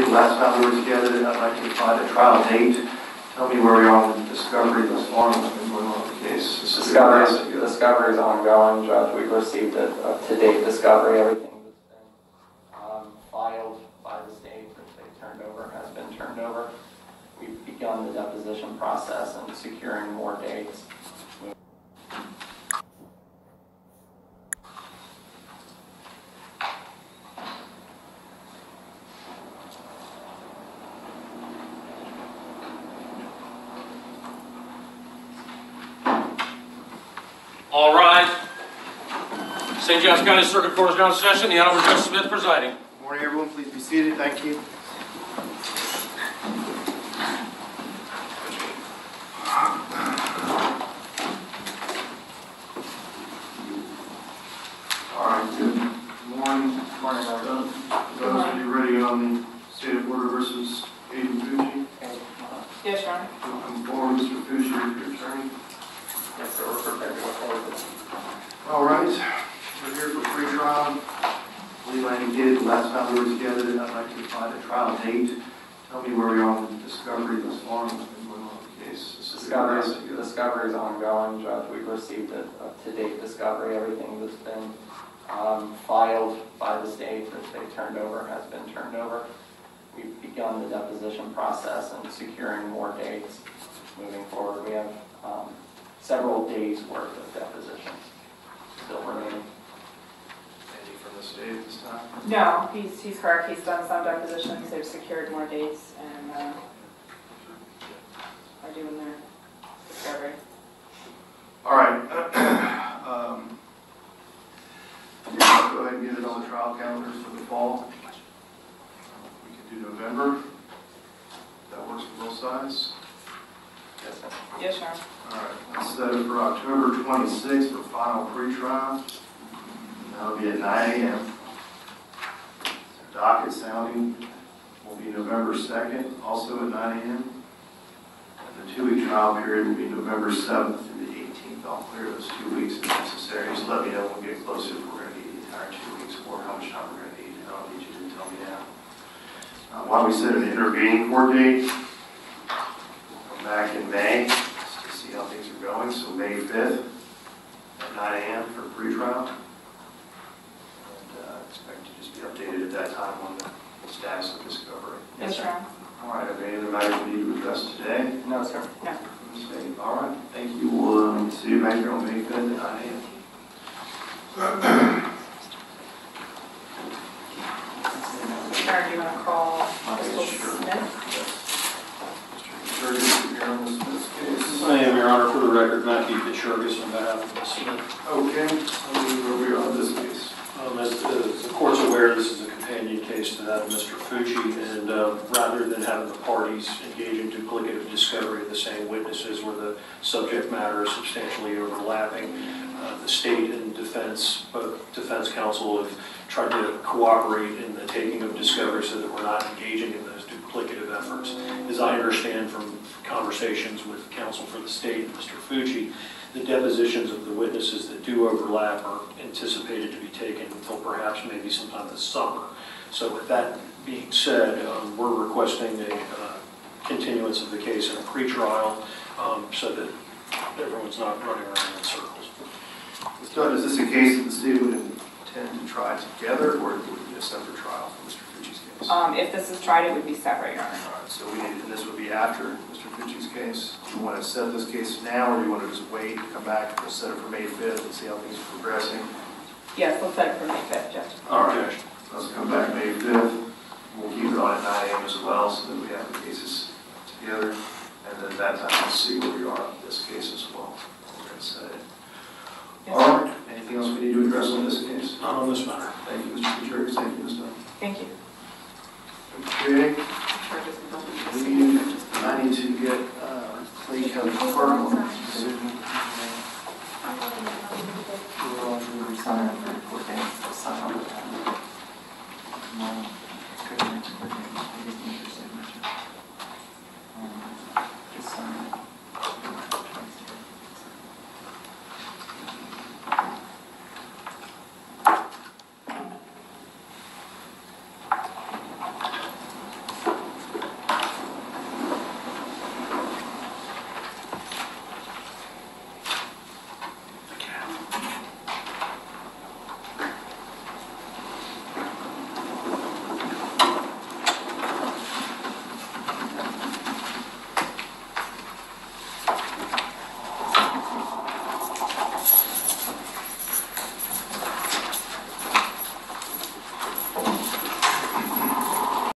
did last time we were together, I'd like to find a trial date. Tell me where we are with discovery thus far, what's been going on with the case. This is Discovery, discovery is ongoing, Judge. We've received a up-to-date discovery. Everything that's been um, filed by the state, which they turned over, has been turned over. We've begun the deposition process and securing more dates. All rise. St. Johns County Circuit Court is now in session. The Honorable Judge Smith presiding. Good Morning, everyone, please be seated, thank you. All right, good morning. Morning, Judge. Those of you ready on the state of Florida versus Aiden Fucci, Yes, Your Honor. will come forward, Mr. Fucci, your attorney. Yes, sir, we're prepared to go forward. All right, we're here for. I believe I indicated the last time we were together, I'd like to find a trial date. Tell me where we are with discovery thus far, what's been going on with the case. Discovery, discovery is ongoing, Judge. We've received a up-to-date discovery. Everything that's been um, filed by the state, that they turned over, has been turned over. We've begun the deposition process and securing more dates moving forward. We have um, several days' worth of depositions still remaining. Anything from the state at this time? No, he's, he's correct. He's done some depositions. They've secured more dates and, uh, are doing their discovery. All right. Um, yeah, Go ahead and get it on the trial calendars for the fall. We can do November. That works for both sides. Yes, sir. Yes, Your Honor. All right, let's set it for October 26th for final pretrial. That'll be at 9 AM. Docket sounding will be November 2nd, also at 9 AM. And the two-week trial period will be November 7th through the 18th. I'll clear those two weeks if necessary. Just let me know when we get closer if we're going to need the entire two weeks or how much time we're going to need. I don't need you to tell me now. Uh, Why we set an intervening court date? We'll come back in May to see how things are going, so May 5th at 9 AM for pretrial. And expect to just be updated at that time on the status of discovery. Yes, Your Honor. All right, are there any other matters we need to address today? No, sir. No. Stay- All right, thank you. We'll um, see you back here on May 5th at 9 AM. Your do you want to call Crystal Sure. Smith? Mr. Sturgis, here on this this case. I am, Your Honor, for the record, Matthew Fitzgergus on behalf of Ms. Smith. Okay, tell me where we are on this case. Um, As the court's aware, this is a companion case to that of Mr. Fucci, and uh, rather than having the parties engage in duplicative discovery of the same witnesses where the subject matter is substantially overlapping, uh, the state and defense, both defense counsel have tried to cooperate in the taking of discovery so that we're not engaging in those duplicative efforts. As I understand from conversations with counsel for the state Mr. Fucci, the depositions of the witnesses that do overlap are anticipated to be taken until perhaps maybe sometime this summer. So with that being said, um, we're requesting a uh, continuance of the case in a pretrial um, so that everyone's not running around in circles. Ms. Dunn, is this a case that the state would intend to try together, or would it be a separate trial for Mr. Fucci's case? All Um, if this is tried, it would be separate, Your Honor. right, so we need, and this would be after Mr. Fucci's case. Do you want to set this case now, or do you want to just wait, come back, and set it for May 5th, and see how things are progressing? Yes, we'll set it for May 5th, Judge. All right, let's come back May 5th. We'll keep it on at 9 AM as well, so that we have the cases together. And then at that time, we'll see where we are on this case as well. We're going to set it. Yes, All sir. right, anything else we need to address on this case? Not on this matter. Thank you, Mr. Gutierrez, thank you, Ms. Dunn. Thank you. Okay,